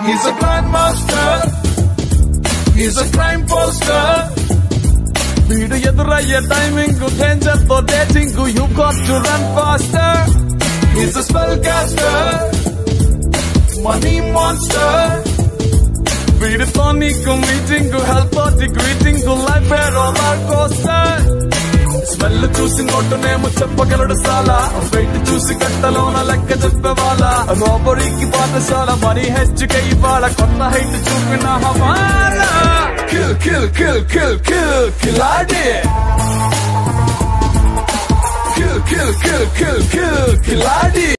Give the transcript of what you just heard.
He's a grandmaster. He's a crime poster. వీడు ఎదురయ్యే timing danger తో dating you got to run faster he's a spell castor money monster వీడితో నీకు meeting help తోటి greeting life roller coaster smell చూసి నోటునేమో చెప్పగలడు సాలా. వెయిట్ చూసి గంటలోన లెక్క చెప్పేవాళ్ళ. రోబరీకి పాఠశాల మరీ హెచ్చుకే ఇవాళ కొత్త హైట్ చూపిన హవాలా. Kill kill kill kill kill కిలాడి. Kill kill kill kill kill కిలాడి.